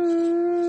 嗯